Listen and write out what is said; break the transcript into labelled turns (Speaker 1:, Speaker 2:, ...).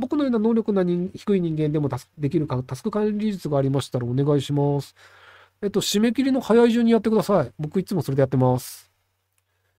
Speaker 1: 僕のような能力な人低い人間でもできるかタスク管理術がありましたらお願いします。えっと、締め切りの早い順にやってください。僕いつもそれでやってます。